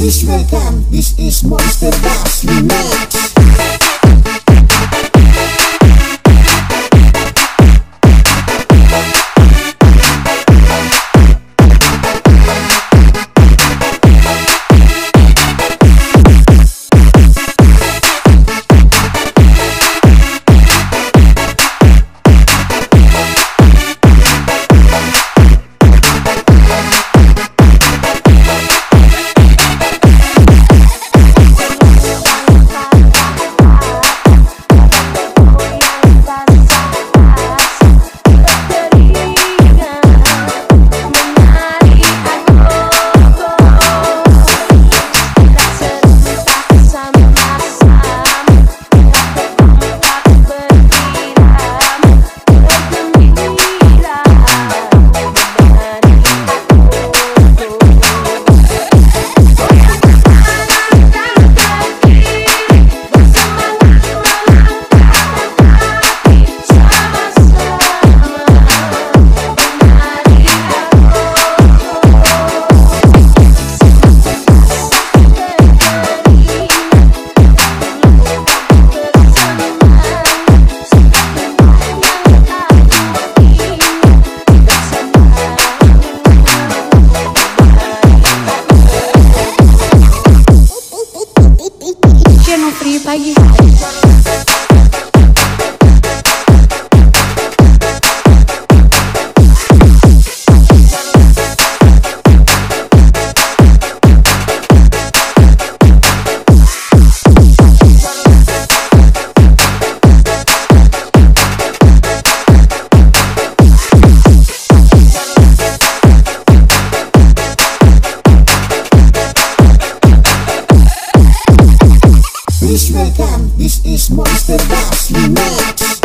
This will come, this is Monster Bass Remix like you. please welcome. This is Monster Boss Limits.